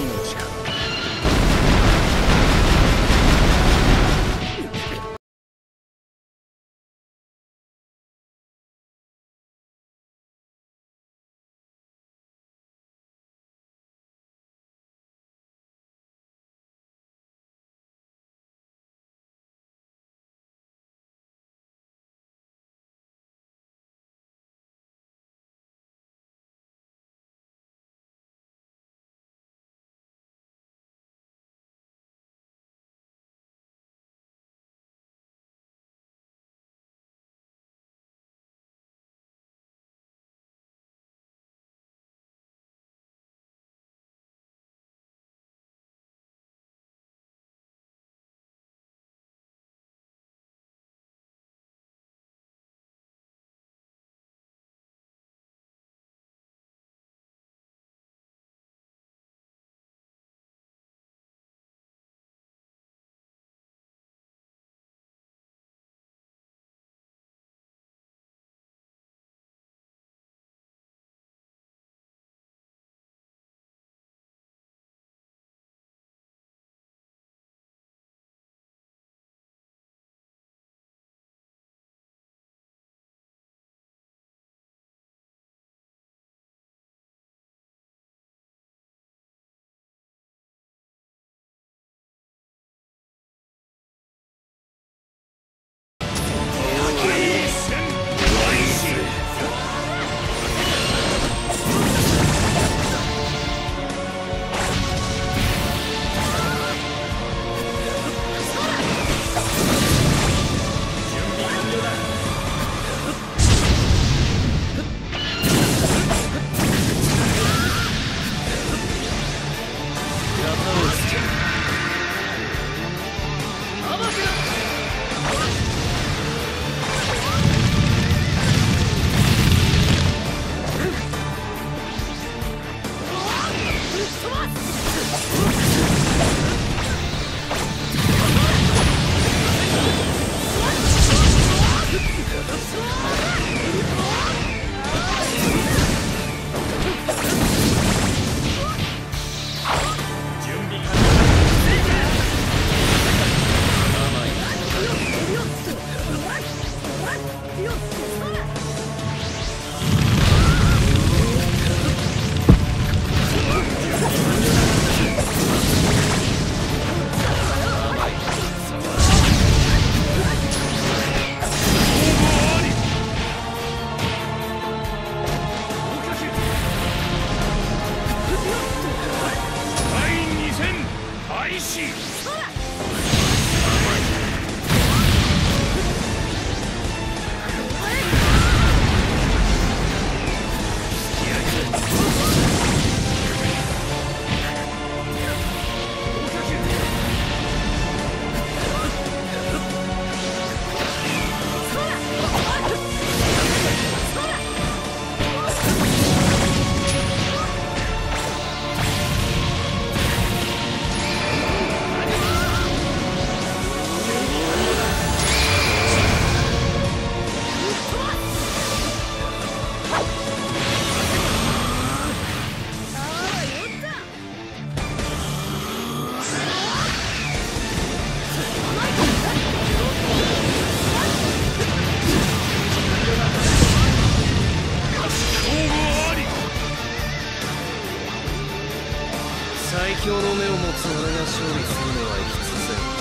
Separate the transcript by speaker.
Speaker 1: の力 She. を持つ俺が勝利するのは必然